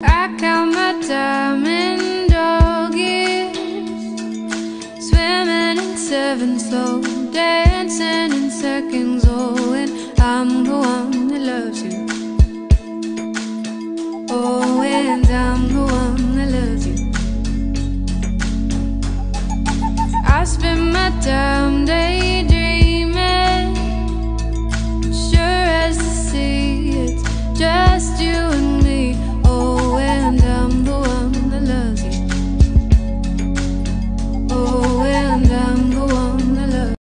I count my time in dog years, swimming in seven slow, dancing in seconds. Oh, and I'm the one that loves you. Oh, and I'm the one that loves you. I spend my time